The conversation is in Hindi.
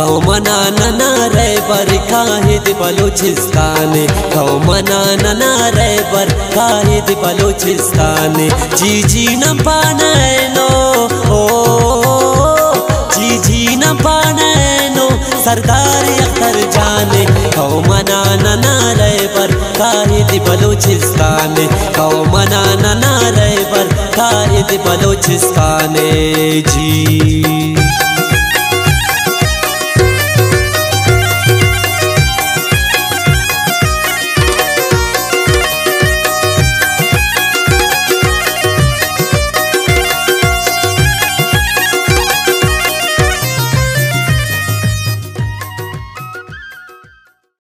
कौमना नना रे बर काहिद बलूचिस्तान? कौमना नना रे बर काहिद बलूचिस्तान? जी जी न पानैनो ओ जी जी न पानैनो सरदार अख्तर जाने। कौमना नना रे बर काहिद बलूचिस्तान? कौमना नना रे बर काहिद बलूचिस्तान? जी